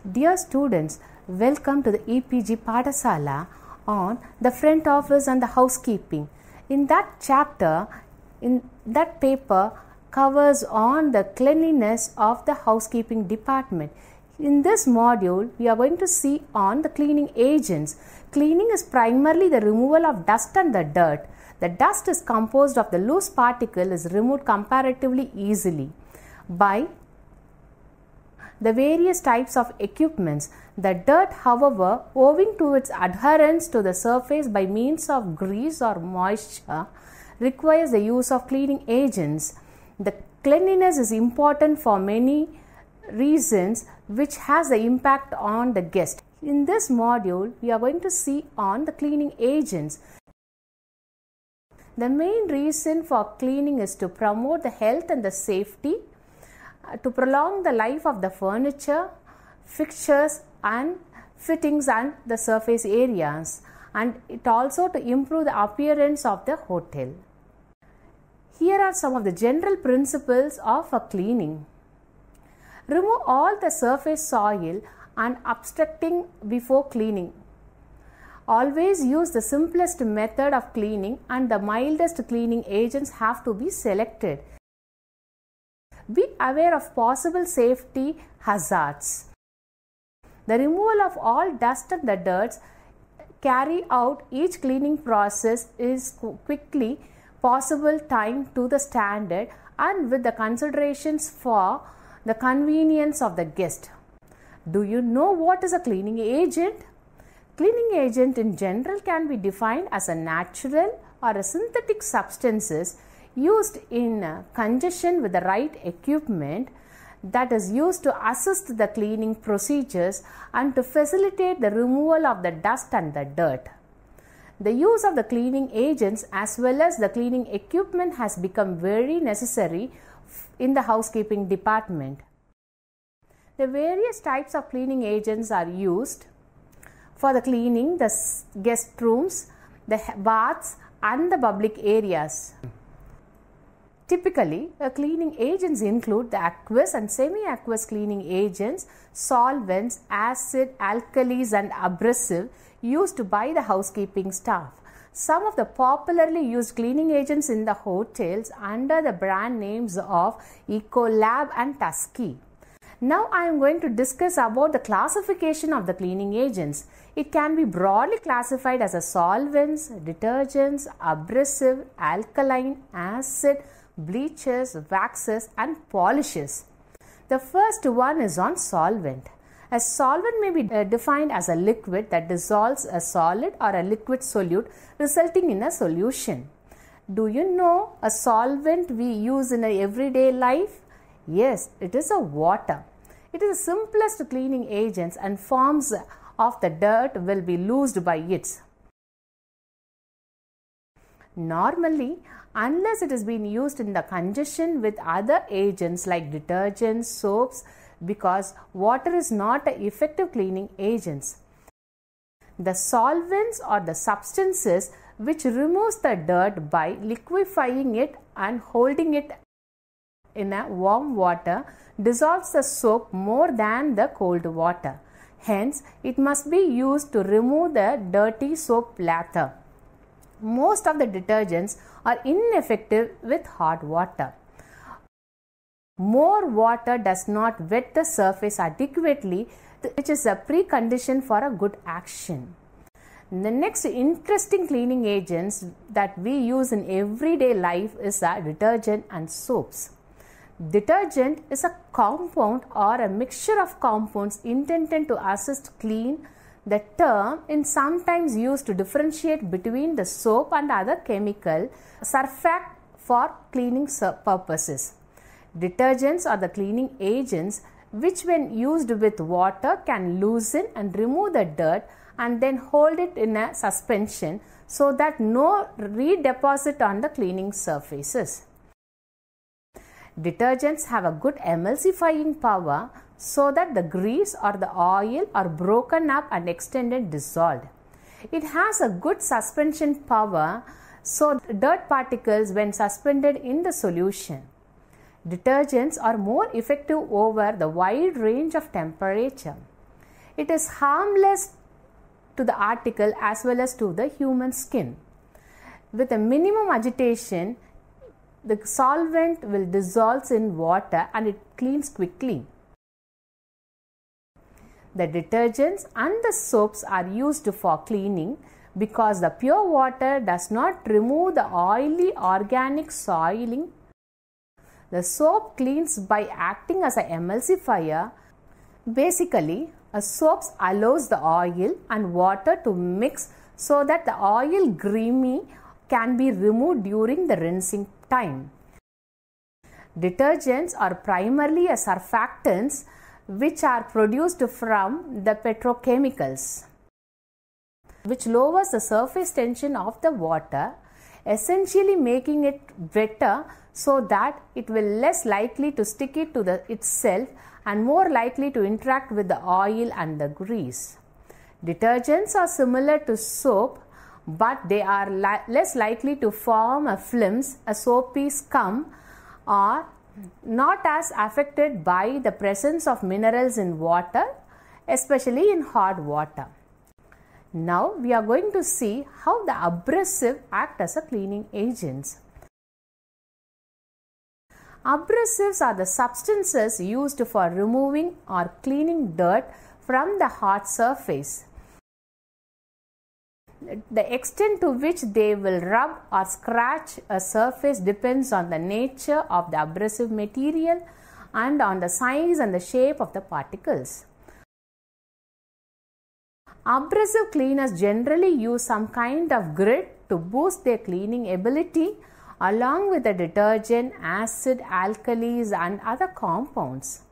Dear students, welcome to the EPG Pathshala on the front office and the housekeeping. In that chapter, in that paper covers on the cleanliness of the housekeeping department. In this module, we are going to see on the cleaning agents. Cleaning is primarily the removal of dust and the dirt. The dust is composed of the loose particle is removed comparatively easily by the various types of equipments. The dirt, however, owing to its adherence to the surface by means of grease or moisture, requires the use of cleaning agents. The cleanliness is important for many reasons which has the impact on the guest. In this module, we are going to see on the cleaning agents. The main reason for cleaning is to promote the health and the safety to prolong the life of the furniture, fixtures and fittings and the surface areas and it also to improve the appearance of the hotel. Here are some of the general principles of a cleaning. Remove all the surface soil and obstructing before cleaning. Always use the simplest method of cleaning and the mildest cleaning agents have to be selected. Be aware of possible safety hazards. The removal of all dust and the dirt carry out each cleaning process is quickly possible time to the standard and with the considerations for the convenience of the guest. Do you know what is a cleaning agent? Cleaning agent in general can be defined as a natural or a synthetic substances used in uh, conjunction with the right equipment that is used to assist the cleaning procedures and to facilitate the removal of the dust and the dirt. The use of the cleaning agents as well as the cleaning equipment has become very necessary in the housekeeping department. The various types of cleaning agents are used for the cleaning the guest rooms, the baths and the public areas. Typically, uh, cleaning agents include the aqueous and semi-aqueous cleaning agents, solvents, acid, alkalis and abrasive used by the housekeeping staff. Some of the popularly used cleaning agents in the hotels under the brand names of Ecolab and Taski. Now I am going to discuss about the classification of the cleaning agents. It can be broadly classified as a solvents, detergents, abrasive, alkaline, acid, bleaches, waxes and polishes. The first one is on solvent. A solvent may be uh, defined as a liquid that dissolves a solid or a liquid solute resulting in a solution. Do you know a solvent we use in a everyday life? Yes, it is a water. It is the simplest cleaning agents and forms of the dirt will be loosed by it. Normally, unless it is being used in the conjunction with other agents like detergents, soaps, because water is not an effective cleaning agents. The solvents or the substances which removes the dirt by liquefying it and holding it in a warm water dissolves the soap more than the cold water. Hence, it must be used to remove the dirty soap lather. Most of the detergents are ineffective with hot water. More water does not wet the surface adequately, which is a precondition for a good action. The next interesting cleaning agents that we use in everyday life is a detergent and soaps. Detergent is a compound or a mixture of compounds intended to assist clean. The term is sometimes used to differentiate between the soap and other chemical surfactant for cleaning purposes. Detergents are the cleaning agents which when used with water can loosen and remove the dirt and then hold it in a suspension so that no redeposit on the cleaning surfaces. Detergents have a good emulsifying power so that the grease or the oil are broken up and extended dissolved. It has a good suspension power so dirt particles when suspended in the solution. Detergents are more effective over the wide range of temperature. It is harmless to the article as well as to the human skin. With a minimum agitation, the solvent will dissolve in water and it cleans quickly. The detergents and the soaps are used for cleaning because the pure water does not remove the oily organic soiling. The soap cleans by acting as a emulsifier. Basically, a soap allows the oil and water to mix so that the oil grimy can be removed during the rinsing time. Detergents are primarily a surfactants which are produced from the petrochemicals which lowers the surface tension of the water, essentially making it wetter so that it will less likely to stick it to the itself and more likely to interact with the oil and the grease. Detergents are similar to soap but they are li- less likely to form a films, a soapy scum or not as affected by the presence of minerals in water, especially in hot water. Now we are going to see how the abrasive act as a cleaning agents. Abrasives are the substances used for removing or cleaning dirt from the hard surface. The extent to which they will rub or scratch a surface depends on the nature of the abrasive material and on the size and the shape of the particles. Abrasive cleaners generally use some kind of grit to boost their cleaning ability along with the detergent, acid, alkalis, and other compounds.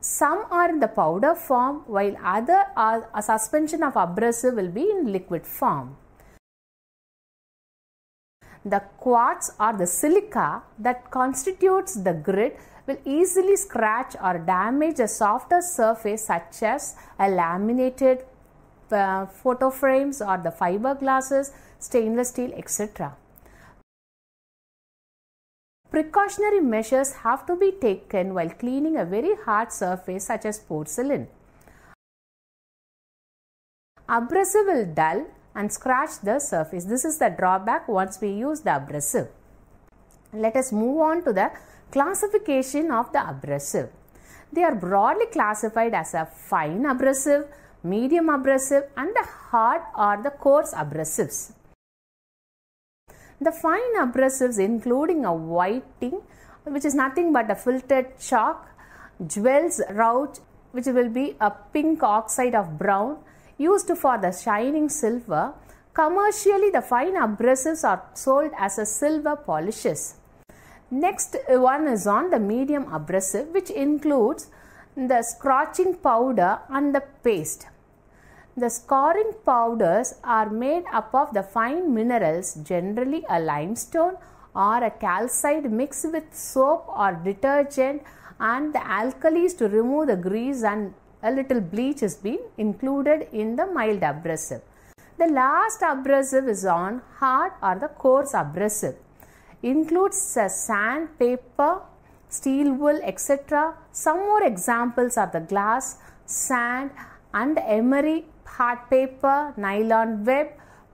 Some are in the powder form while other are a suspension of abrasive will be in liquid form. The quartz or the silica that constitutes the grit will easily scratch or damage a softer surface such as a laminated uh, photo frames or the fiberglasses, stainless steel, etc. Precautionary measures have to be taken while cleaning a very hard surface such as porcelain. Abrasive will dull and scratch the surface. This is the drawback once we use the abrasive. Let us move on to the Classification of the abrasive. They are broadly classified as a fine abrasive, medium abrasive and the hard or the coarse abrasives. The fine abrasives including a whiting which is nothing but a filtered chalk, jewels rouge which will be a pink oxide of brown used for the shining silver. Commercially the fine abrasives are sold as a silver polishes. Next one is on the medium abrasive which includes the scratching powder and the paste. The scouring powders are made up of the fine minerals, generally a limestone or a calcite mixed with soap or detergent and the alkalis to remove the grease and a little bleach has been included in the mild abrasive. The last abrasive is on hard or the coarse abrasive includes sand, paper, steel wool, etc. Some more examples are the glass, sand, and emery, hard paper, nylon web,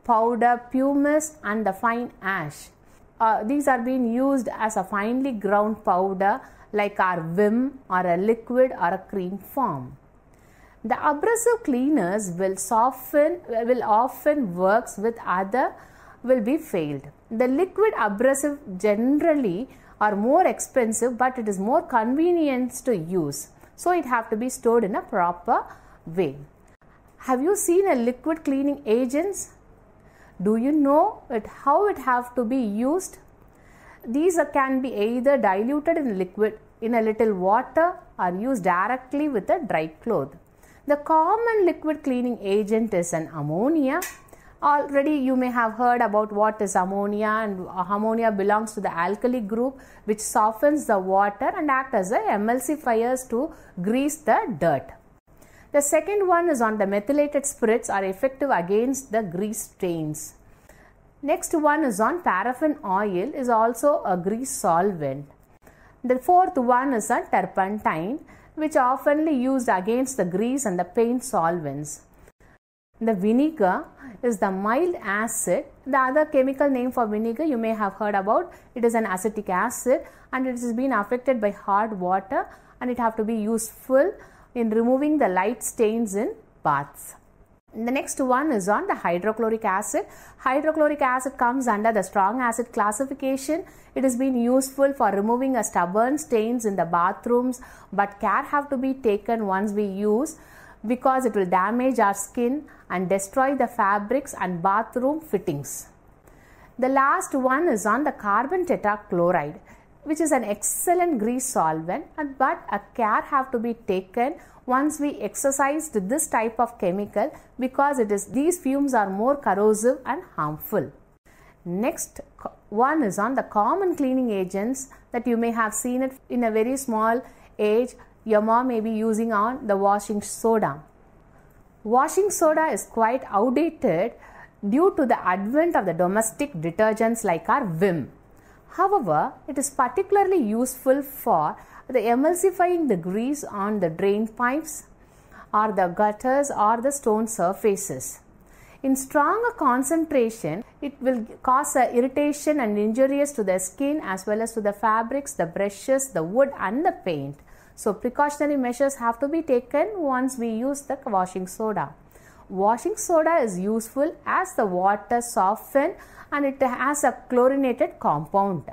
powder, pumice, and the fine ash. Uh, these are being used as a finely ground powder like our vim or a liquid or a cream form. The abrasive cleaners will soften will often works with other will be failed. The liquid abrasive generally are more expensive but it is more convenient to use. So it have to be stored in a proper way. Have you seen a liquid cleaning agents? Do you know it, how it have to be used? These can be either diluted in liquid in a little water or used directly with a dry cloth. The common liquid cleaning agent is an ammonia already you may have heard about what is ammonia and ammonia belongs to the alkali group which softens the water and act as a emulsifiers to grease the dirt. The second one is on the methylated spirits are effective against the grease stains. Next one is on paraffin oil is also a grease solvent. The fourth one is on turpentine. which are oftenly used against the grease and the paint solvents. The vinegar is the mild acid. The other chemical name for vinegar you may have heard about it is an acetic acid and it has been affected by hard water and it have to be useful in removing the light stains in baths. The next one is on the hydrochloric acid. Hydrochloric acid comes under the strong acid classification. It has been useful for removing a stubborn stains in the bathrooms, but care have to be taken once we use because it will damage our skin and destroy the fabrics and bathroom fittings. The last one is on the carbon tetrachloride which is an excellent grease solvent but a care have to be taken once we exercised this type of chemical because it is these fumes are more corrosive and harmful. Next one is on the common cleaning agents that you may have seen it in a very small age your mom may be using on the washing soda. Washing soda is quite outdated due to the advent of the domestic detergents like our Vim. However, it is particularly useful for the emulsifying the grease on the drain pipes or the gutters or the stone surfaces. In stronger concentration, it will cause irritation and injuries to the skin as well as to the fabrics, the brushes, the wood and the paint. So precautionary measures have to be taken once we use the washing soda. Washing soda is useful as the water soften and it has a chlorinated compound.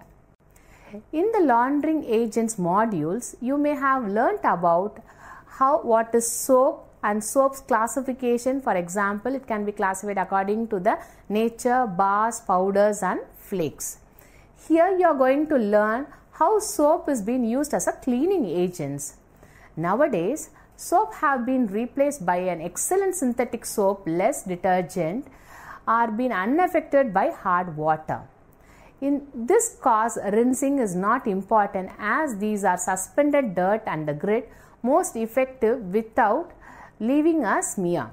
In the laundering agents modules, you may have learnt about how what is soap and soap's classification. For example, it can be classified according to the nature, bars, powders and flakes. Here you are going to learn how soap is being used as a cleaning agent. Nowadays, soap have been replaced by an excellent synthetic soap, less detergent are being unaffected by hard water. In this case, rinsing is not important as these are suspended dirt and the grit most effective without leaving a smear.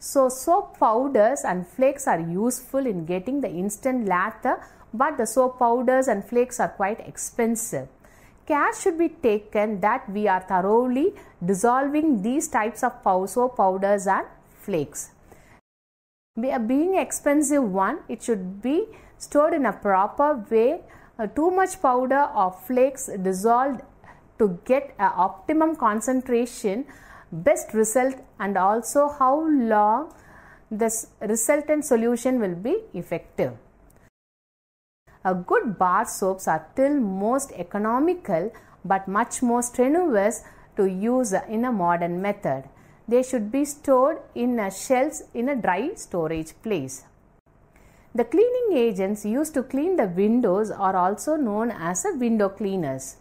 So, soap powders and flakes are useful in getting the instant lather, but the soap powders and flakes are quite expensive. Care should be taken that we are thoroughly dissolving these types of soap powders and flakes. Being expensive one, it should be stored in a proper way. Uh, too much powder or flakes dissolved to get an optimum concentration, best result and also how long this resultant solution will be effective. A good bar soaps are still most economical but much more strenuous to use in a modern method they should be stored in shelves in a dry storage place. The cleaning agents used to clean the windows are also known as window cleaners.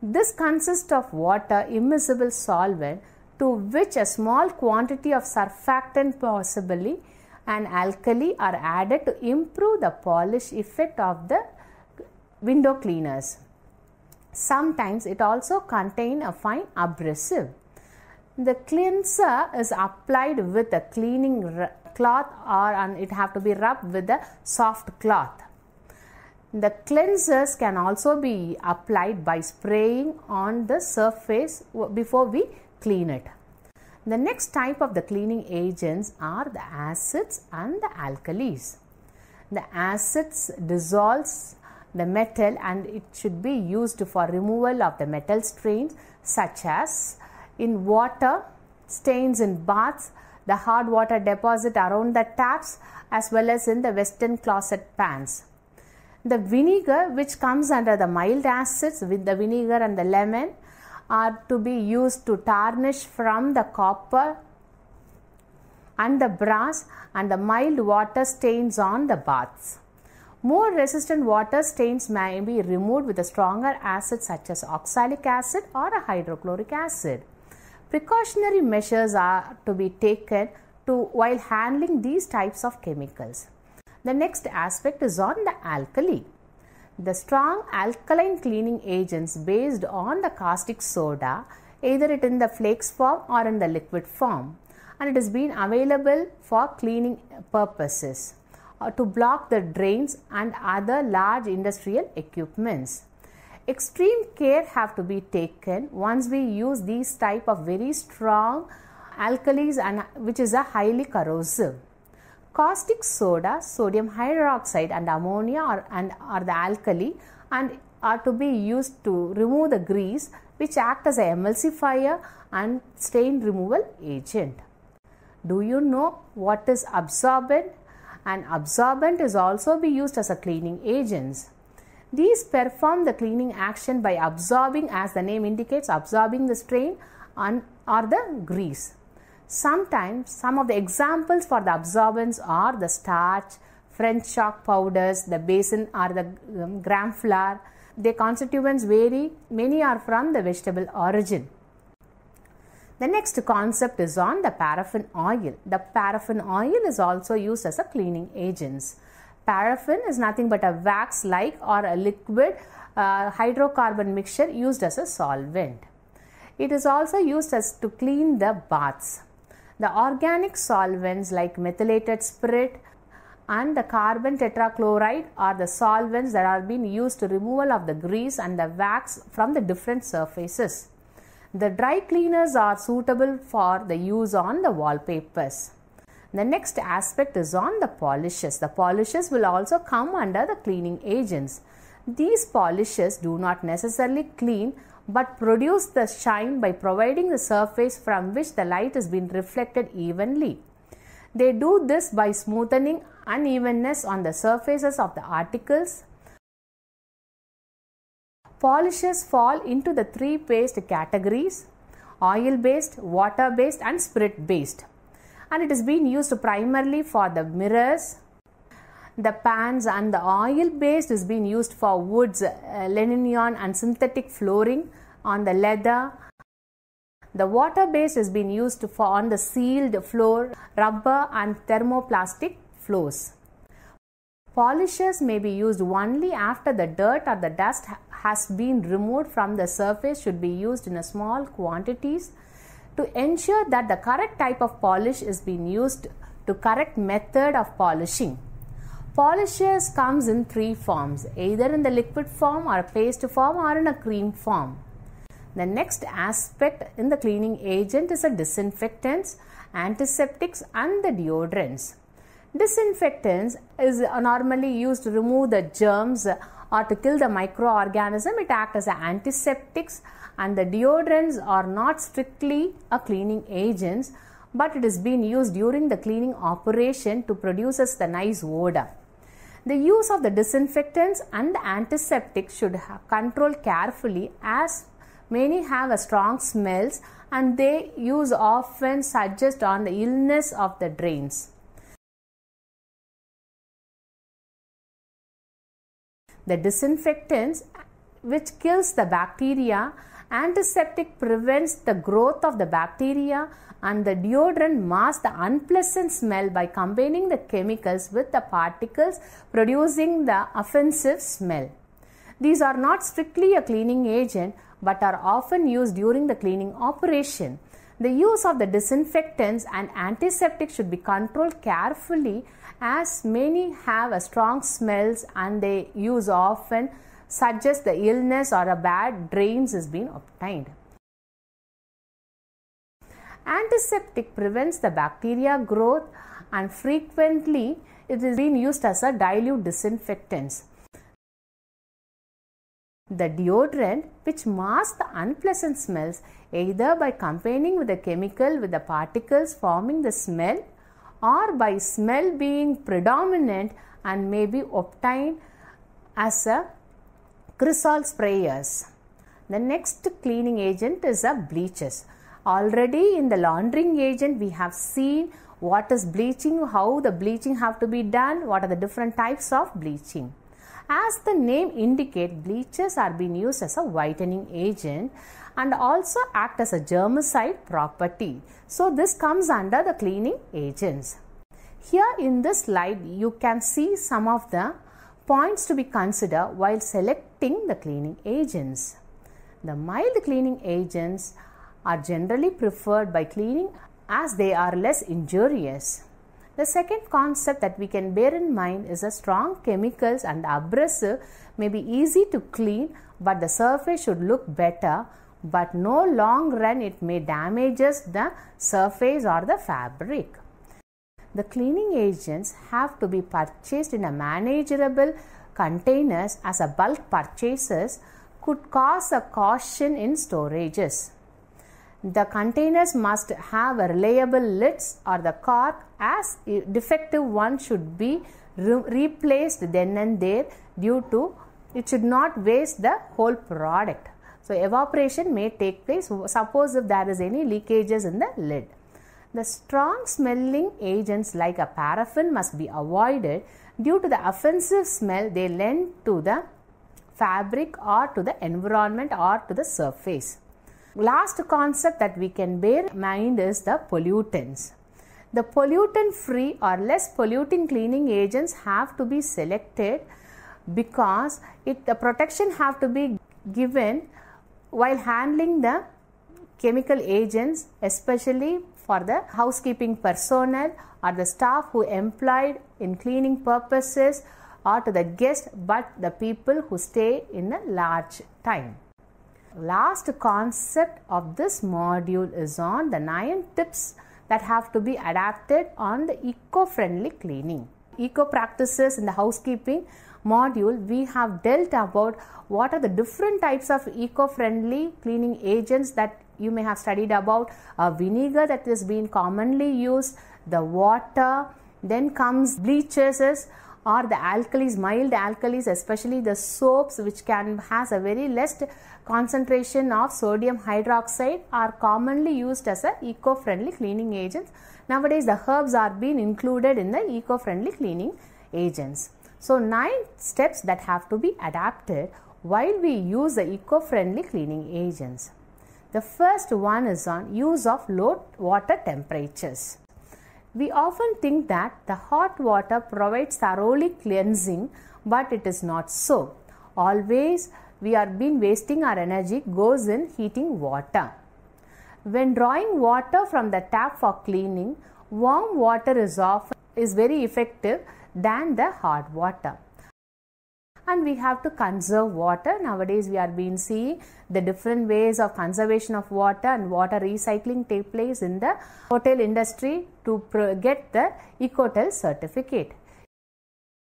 This consists of water immiscible solvent to which a small quantity of surfactant possibly and alkali are added to improve the polish effect of the window cleaners. Sometimes it also contain a fine abrasive. The cleanser is applied with a cleaning cloth or and it have to be rubbed with a soft cloth. The cleansers can also be applied by spraying on the surface before we clean it. The next type of the cleaning agents are the acids and the alkalis. The acids dissolves the metal and it should be used for removal of the metal stains such as in water, stains in baths, the hard water deposit around the taps as well as in the western closet pans. The vinegar which comes under the mild acids with the vinegar and the lemon are to be used to tarnish from the copper and the brass and the mild water stains on the baths. More resistant water stains may be removed with a stronger acid such as oxalic acid or a hydrochloric acid. Precautionary measures are to be taken to while handling these types of chemicals. The next aspect is on the alkali. The strong alkaline cleaning agents based on the caustic soda, either it in the flakes form or in the liquid form, and it has been available for cleaning purposes uh, to block the drains and other large industrial equipments. Extreme care have to be taken once we use these type of very strong alkalis and which is a highly corrosive. Caustic soda, sodium hydroxide and ammonia are, and are the alkali and are to be used to remove the grease which act as a emulsifier and stain removal agent. Do you know what is absorbent? An absorbent is also be used as a cleaning agents. These perform the cleaning action by absorbing as the name indicates absorbing the stain and or the grease. Sometimes some of the examples for the absorbents are the starch, French chalk powders, the besan or the um, gram flour. Their constituents vary, many are from the vegetable origin. The next concept is on the paraffin oil. The paraffin oil is also used as a cleaning agent. Paraffin is nothing but a wax like or a liquid uh, hydrocarbon mixture used as a solvent. It is also used as to clean the baths. The organic solvents like methylated spirit and the carbon tetrachloride are the solvents that are being used to removal of the grease and the wax from the different surfaces. The dry cleaners are suitable for the use on the wallpapers. The next aspect is on the polishes. The polishes will also come under the cleaning agents. These polishes do not necessarily clean but produce the shine by providing the surface from which the light is being reflected evenly. They do this by smoothing unevenness on the surfaces of the articles. Polishes fall into the three paste categories oil based, water based, and spirit based. And it is being used primarily for the mirrors, the pans, and the oil based is being used for woods, uh, linoleum, and synthetic flooring on the leather. The water based is being used for on the sealed floor, rubber, and thermoplastic floors. Polishes may be used only after the dirt or the dust has been removed from the surface should be used in a small quantities to ensure that the correct type of polish is being used to correct method of polishing. Polishes comes in three forms, either in the liquid form or a paste form or in a cream form. The next aspect in the cleaning agent is the disinfectants, antiseptics and the deodorants. Disinfectants is normally used to remove the germs or to kill the microorganism. It acts as antiseptics and the deodorants are not strictly a cleaning agents but it is being used during the cleaning operation to produces the nice odor. The use of the disinfectants and the antiseptics should control carefully as Many have a strong smells and they use often suggest on the illness of the drains. The disinfectants which kills the bacteria, antiseptic prevents the growth of the bacteria and the deodorant masks the unpleasant smell by combining the chemicals with the particles producing the offensive smell. These are not strictly a cleaning agent but are often used during the cleaning operation. The use of the disinfectants and antiseptics should be controlled carefully as many have a strong smells and they use often suggest the illness or a bad drains is being obtained. Antiseptic prevents the bacteria growth and frequently it is being used as a dilute disinfectants. The deodorant, which masks the unpleasant smells either by combining with the chemical with the particles forming the smell or by smell being predominant and may be obtained as a cresol sprayers. The next cleaning agent is a bleaches. Already in the laundering agent we have seen what is bleaching, how the bleaching have to be done, what are the different types of bleaching. As the name indicate, bleaches are being used as a whitening agent and also act as a germicide property. So this comes under the cleaning agents. Here in this slide, you can see some of the points to be considered while selecting the cleaning agents. The mild cleaning agents are generally preferred by cleaning as they are less injurious. The second concept that we can bear in mind is that strong chemicals and abrasive may be easy to clean, but the surface should look better. But no long run it may damages the surface or the fabric. The cleaning agents have to be purchased in a manageable containers as a bulk purchases could cause a caution in storages. The containers must have a reliable lids or the cork as defective one should be re- replaced then and there due to it should not waste the whole product. So evaporation may take place suppose if there is any leakages in the lid. The strong smelling agents like a paraffin must be avoided due to the offensive smell they lend to the fabric or to the environment or to the surface. Last concept that we can bear in mind is the pollutants. The pollutant free or less polluting cleaning agents have to be selected because it, the protection have to be given while handling the chemical agents especially for the housekeeping personnel or the staff who employed in cleaning purposes or to the guests but the people who stay in a large time. Last concept of this module is on the nine tips that have to be adapted on the eco-friendly cleaning. Eco practices in the housekeeping module we have dealt about what are the different types of eco-friendly cleaning agents that you may have studied about a vinegar that is being commonly used the water then comes bleaches or the alkalis mild alkalis especially the soaps which can has a very less concentration of sodium hydroxide are commonly used as a eco-friendly cleaning agents. Nowadays the herbs are being included in the eco-friendly cleaning agents. So nine steps that have to be adapted while we use the eco-friendly cleaning agents. The first one is on use of low water temperatures we often think that the hot water provides thoroughly cleansing, but it is not so. Always we are been wasting our energy goes in heating water. When drawing water from the tap for cleaning, warm water is often is very effective than the hot water and we have to conserve water. Nowadays we are being seeing the different ways of conservation of water and water recycling take place in the hotel industry to get the ecotel certificate.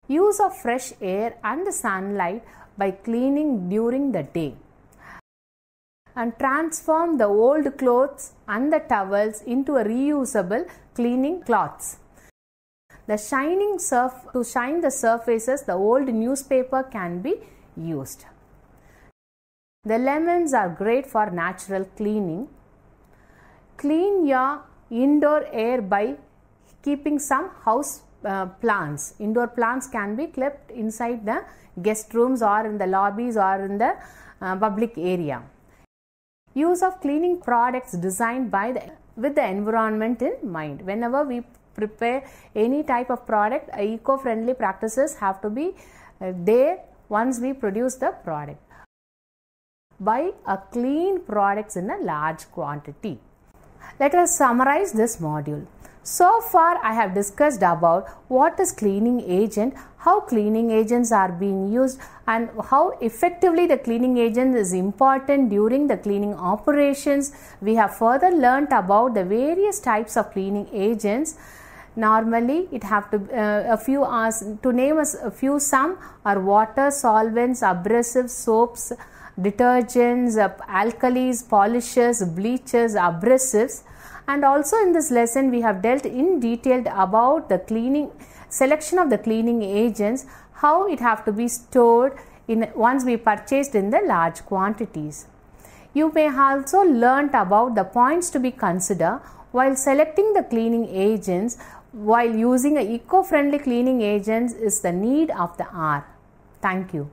Use of fresh air and the sunlight by cleaning during the day. And transform the old clothes and the towels into a reusable cleaning cloths the shining surf to shine the surfaces the old newspaper can be used. The lemons are great for natural cleaning. Clean your indoor air by keeping some house uh, plants. Indoor plants can be kept inside the guest rooms or in the lobbies or in the uh, public area. Use of cleaning products designed by the with the environment in mind. Whenever we prepare any type of product eco-friendly practices have to be uh, there once we produce the product. Buy a clean products in a large quantity. Let us summarize this module. So far I have discussed about what is cleaning agent, how cleaning agents are being used and how effectively the cleaning agent is important during the cleaning operations. We have further learnt about the various types of cleaning agents normally it have to uh, a few hours to name us a few some are water solvents abrasives soaps detergents uh, alkalis polishes bleachers abrasives. And also in this lesson we have dealt in detail about the cleaning selection of the cleaning agents how it have to be stored in once we purchased in the large quantities. You may also learnt about the points to be considered while selecting the cleaning agents while using a eco-friendly cleaning agents is the need of the hour. Thank you.